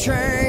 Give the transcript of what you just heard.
train.